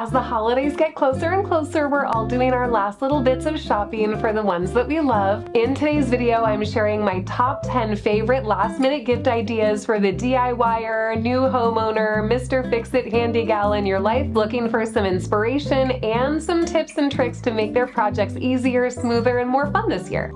As the holidays get closer and closer, we're all doing our last little bits of shopping for the ones that we love. In today's video, I'm sharing my top 10 favorite last minute gift ideas for the DIYer, new homeowner, Mr. Fix-It handy gal in your life looking for some inspiration and some tips and tricks to make their projects easier, smoother, and more fun this year.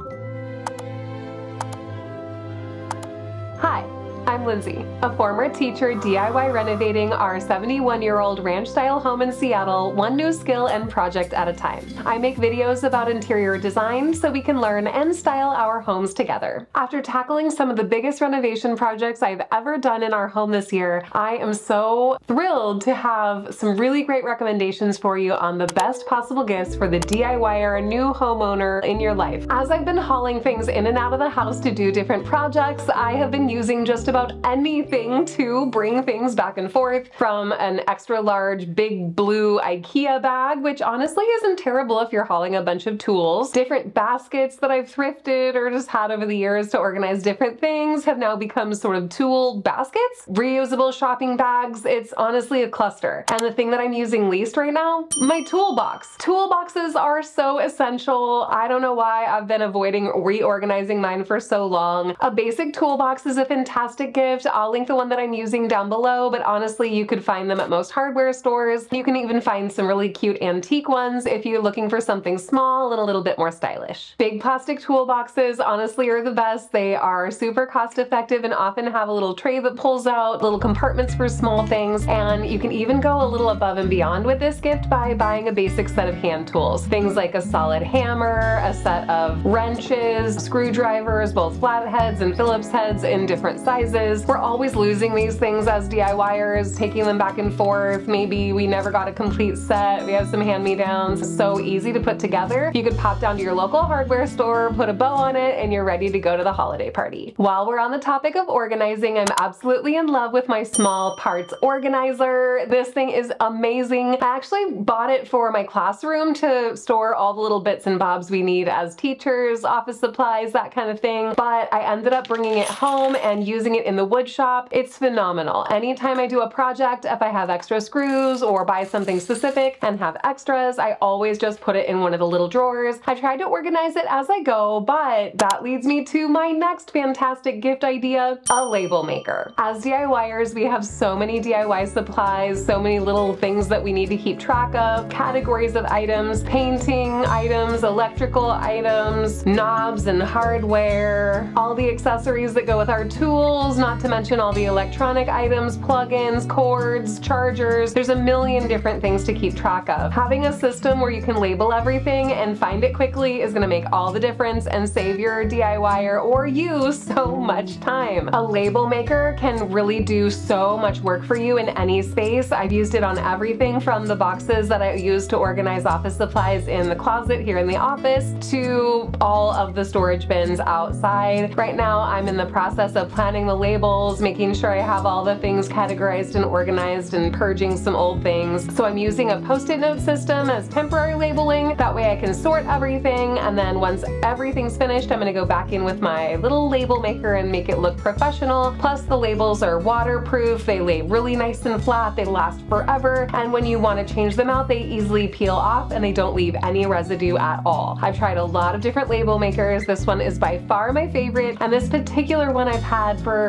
I'm Lindsay, a former teacher DIY renovating our 71 year old ranch style home in Seattle, one new skill and project at a time. I make videos about interior design so we can learn and style our homes together. After tackling some of the biggest renovation projects I've ever done in our home this year, I am so thrilled to have some really great recommendations for you on the best possible gifts for the DIYer or new homeowner in your life. As I've been hauling things in and out of the house to do different projects, I have been using just about anything to bring things back and forth from an extra large big blue Ikea bag, which honestly isn't terrible if you're hauling a bunch of tools. Different baskets that I've thrifted or just had over the years to organize different things have now become sort of tool baskets. Reusable shopping bags, it's honestly a cluster. And the thing that I'm using least right now, my toolbox. Toolboxes are so essential. I don't know why I've been avoiding reorganizing mine for so long. A basic toolbox is a fantastic gift. I'll link the one that I'm using down below, but honestly, you could find them at most hardware stores. You can even find some really cute antique ones if you're looking for something small and a little bit more stylish. Big plastic toolboxes honestly are the best. They are super cost effective and often have a little tray that pulls out, little compartments for small things, and you can even go a little above and beyond with this gift by buying a basic set of hand tools. Things like a solid hammer, a set of wrenches, screwdrivers, both flatheads and Phillips heads in different sizes, we're always losing these things as DIYers, taking them back and forth. Maybe we never got a complete set. We have some hand-me-downs. So easy to put together. You could pop down to your local hardware store, put a bow on it, and you're ready to go to the holiday party. While we're on the topic of organizing, I'm absolutely in love with my small parts organizer. This thing is amazing. I actually bought it for my classroom to store all the little bits and bobs we need as teachers, office supplies, that kind of thing. But I ended up bringing it home and using it in the wood shop. It's phenomenal. Anytime I do a project, if I have extra screws or buy something specific and have extras, I always just put it in one of the little drawers. I try to organize it as I go, but that leads me to my next fantastic gift idea, a label maker. As DIYers, we have so many DIY supplies, so many little things that we need to keep track of, categories of items, painting items, electrical items, knobs and hardware, all the accessories that go with our tools, not to mention all the electronic items, plugins, cords, chargers. There's a million different things to keep track of. Having a system where you can label everything and find it quickly is gonna make all the difference and save your DIYer or you so much time. A label maker can really do so much work for you in any space. I've used it on everything from the boxes that I use to organize office supplies in the closet here in the office to all of the storage bins outside. Right now I'm in the process of planning the labels, making sure I have all the things categorized and organized and purging some old things. So I'm using a post-it note system as temporary labeling. That way I can sort everything and then once everything's finished, I'm gonna go back in with my little label maker and make it look professional. Plus the labels are waterproof, they lay really nice and flat, they last forever, and when you wanna change them out, they easily peel off and they don't leave any residue at all. I've tried a lot of different label makers. This one is by far my favorite, and this particular one I've had for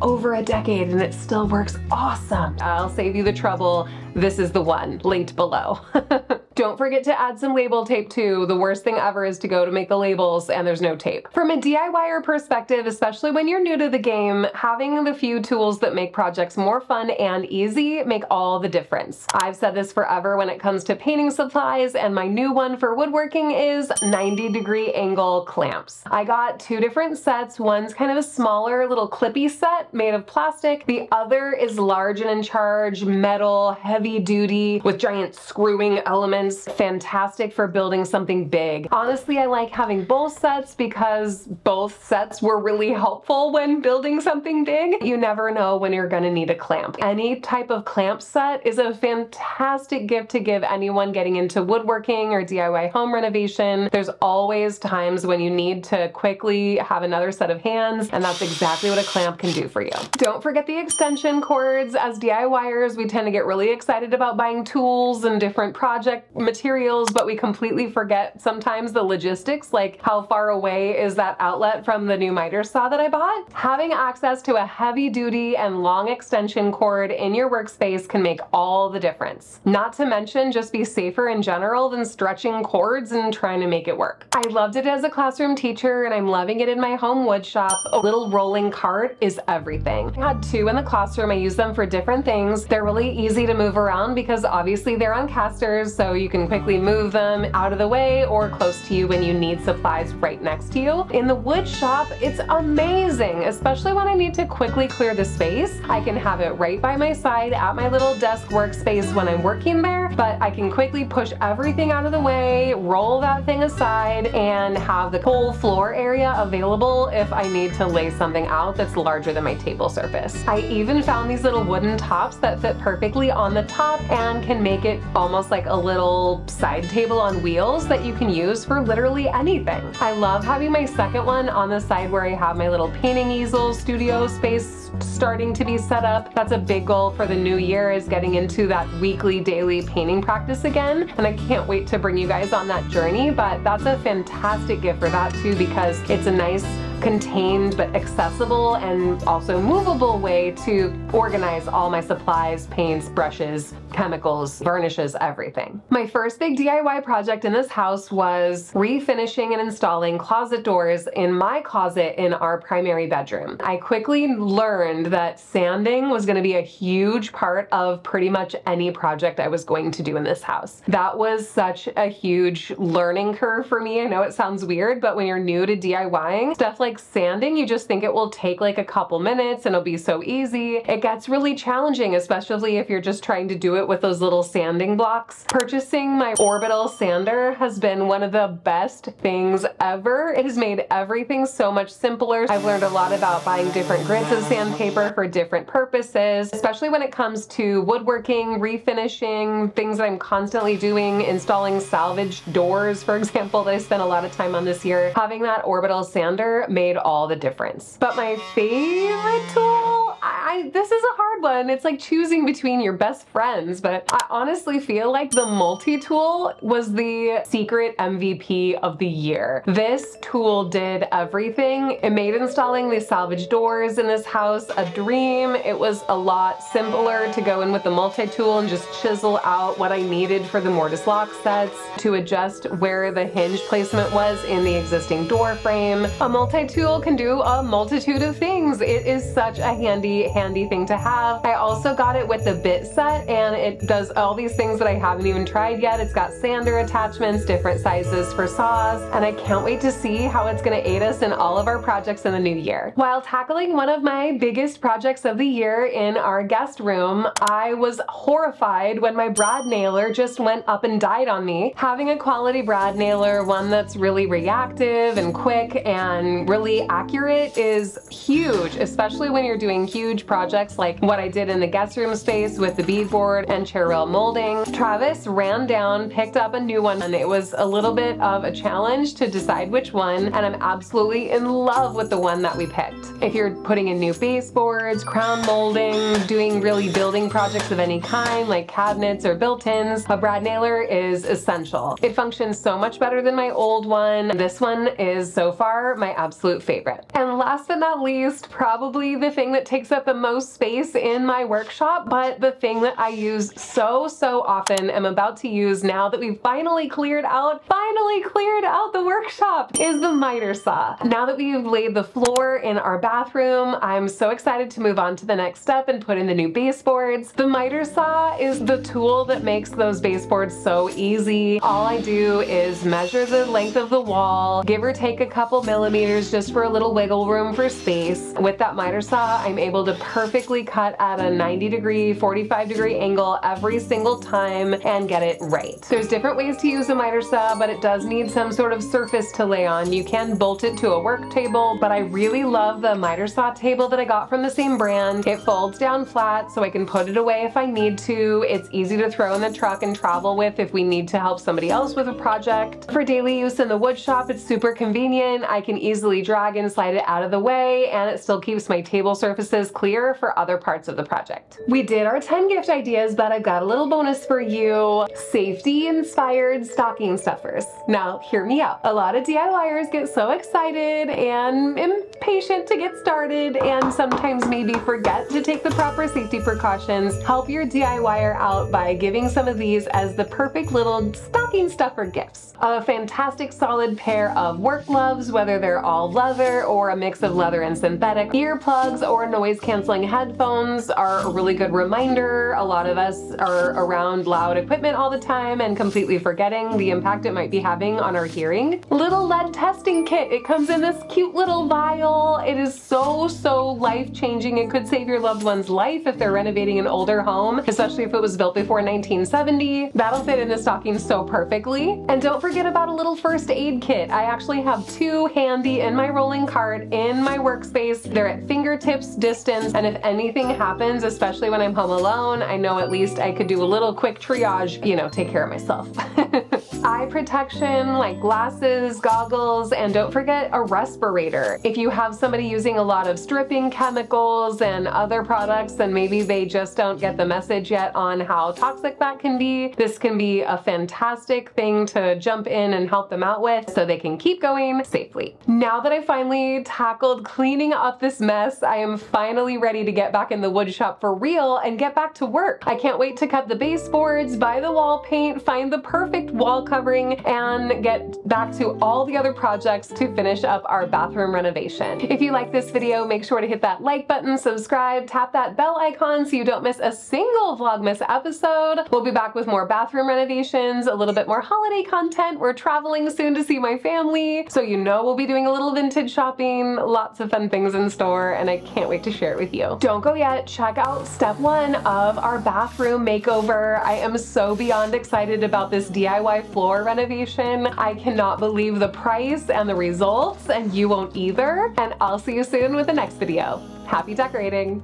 over a decade and it still works awesome. I'll save you the trouble. This is the one linked below. Don't forget to add some label tape too. The worst thing ever is to go to make the labels and there's no tape. From a DIYer perspective, especially when you're new to the game, having the few tools that make projects more fun and easy make all the difference. I've said this forever when it comes to painting supplies and my new one for woodworking is 90 degree angle clamps. I got two different sets. One's kind of a smaller little clippy set made of plastic. The other is large and in charge, metal, heavy duty with giant screwing elements Fantastic for building something big. Honestly, I like having both sets because both sets were really helpful when building something big. You never know when you're gonna need a clamp. Any type of clamp set is a fantastic gift to give anyone getting into woodworking or DIY home renovation. There's always times when you need to quickly have another set of hands, and that's exactly what a clamp can do for you. Don't forget the extension cords. As DIYers, we tend to get really excited about buying tools and different project materials, but we completely forget sometimes the logistics, like how far away is that outlet from the new miter saw that I bought? Having access to a heavy duty and long extension cord in your workspace can make all the difference. Not to mention just be safer in general than stretching cords and trying to make it work. I loved it as a classroom teacher and I'm loving it in my home wood shop. A little rolling cart is everything. I had two in the classroom. I use them for different things. They're really easy to move around because obviously they're on casters so you can quickly move them out of the way or close to you when you need supplies right next to you. In the wood shop, it's amazing, especially when I need to quickly clear the space. I can have it right by my side at my little desk workspace when I'm working there, but I can quickly push everything out of the way, roll that thing aside, and have the whole floor area available if I need to lay something out that's larger than my table surface. I even found these little wooden tops that fit perfectly on the top and can make it almost like a little side table on wheels that you can use for literally anything. I love having my second one on the side where I have my little painting easel studio space starting to be set up. That's a big goal for the new year is getting into that weekly, daily painting practice again. And I can't wait to bring you guys on that journey, but that's a fantastic gift for that too because it's a nice contained but accessible and also movable way to organize all my supplies, paints, brushes, chemicals, varnishes, everything. My first big DIY project in this house was refinishing and installing closet doors in my closet in our primary bedroom. I quickly learned that sanding was gonna be a huge part of pretty much any project I was going to do in this house. That was such a huge learning curve for me. I know it sounds weird, but when you're new to DIYing, stuff like like sanding, you just think it will take like a couple minutes and it'll be so easy. It gets really challenging, especially if you're just trying to do it with those little sanding blocks. Purchasing my orbital sander has been one of the best things ever. It has made everything so much simpler. I've learned a lot about buying different grades of sandpaper for different purposes, especially when it comes to woodworking, refinishing, things that I'm constantly doing, installing salvage doors, for example, that I spent a lot of time on this year. Having that orbital sander made made all the difference. But my favorite tool, I, this is a hard one. It's like choosing between your best friends, but I honestly feel like the multi-tool was the secret MVP of the year. This tool did everything. It made installing these salvage doors in this house a dream. It was a lot simpler to go in with the multi-tool and just chisel out what I needed for the mortise lock sets, to adjust where the hinge placement was in the existing door frame. A multi tool can do a multitude of things. It is such a handy, handy thing to have. I also got it with the bit set and it does all these things that I haven't even tried yet. It's got sander attachments, different sizes for saws, and I can't wait to see how it's gonna aid us in all of our projects in the new year. While tackling one of my biggest projects of the year in our guest room, I was horrified when my brad nailer just went up and died on me. Having a quality brad nailer, one that's really reactive and quick and really accurate is huge, especially when you're doing huge projects like what I did in the guest room space with the beadboard and chair rail molding. Travis ran down, picked up a new one, and it was a little bit of a challenge to decide which one, and I'm absolutely in love with the one that we picked. If you're putting in new baseboards, crown molding, doing really building projects of any kind, like cabinets or built-ins, a brad nailer is essential. It functions so much better than my old one. This one is so far my absolute favorite. And last but not least, probably the thing that takes up the most space in my workshop, but the thing that I use so, so often, am about to use now that we've finally cleared out, finally cleared out the workshop, is the miter saw. Now that we've laid the floor in our bathroom, I'm so excited to move on to the next step and put in the new baseboards. The miter saw is the tool that makes those baseboards so easy. All I do is measure the length of the wall, give or take a couple millimeters just for a little wiggle room for space. With that miter saw, I'm able to perfectly cut at a 90 degree, 45 degree angle every single time and get it right. There's different ways to use a miter saw, but it does need some sort of surface to lay on. You can bolt it to a work table, but I really love the miter saw table that I got from the same brand. It folds down flat so I can put it away if I need to. It's easy to throw in the truck and travel with if we need to help somebody else with a project. For daily use in the wood shop, it's super convenient. I can easily drag and slide it out of the way and it still keeps my table surfaces clear for other parts of the project. We did our 10 gift ideas, but I've got a little bonus for you. Safety inspired stocking stuffers. Now, hear me out. A lot of DIYers get so excited and impatient to get started and sometimes maybe forget to take the proper safety precautions. Help your DIYer out by giving some of these as the perfect little stocking stuffer gifts. A fantastic solid pair of work gloves, whether they're all leather or a mix of leather and synthetic. Earplugs or noise canceling headphones are a really good reminder. A lot of us are around loud equipment all the time and completely forgetting the impact it might be having on our hearing. Little lead testing kit. It comes in this cute little vial. It is so, so life-changing. It could save your loved one's life if they're renovating an older home, especially if it was built before 1970. That'll fit in the stocking so perfectly. And don't forget about a little first aid kit. I actually have two handy in my rolling cart in my workspace. They're at fingertips distance, and if anything happens, especially when I'm home alone, I know at least I could do a little quick triage, you know, take care of myself. eye protection like glasses, goggles, and don't forget a respirator. If you have somebody using a lot of stripping chemicals and other products and maybe they just don't get the message yet on how toxic that can be, this can be a fantastic thing to jump in and help them out with so they can keep going safely. Now that I finally tackled cleaning up this mess, I am finally ready to get back in the wood shop for real and get back to work. I can't wait to cut the baseboards, buy the wall paint, find the perfect wall covering, and get back to all the other projects to finish up our bathroom renovation. If you like this video, make sure to hit that like button, subscribe, tap that bell icon so you don't miss a single Vlogmas episode. We'll be back with more bathroom renovations, a little bit more holiday content. We're traveling soon to see my family, so you know we'll be doing a little vintage shopping, lots of fun things in store, and I can't wait to share it with you. Don't go yet, check out step one of our bathroom makeover. I am so beyond excited about this DIY floor renovation. I cannot believe the price and the results, and you won't either. And I'll see you soon with the next video. Happy decorating!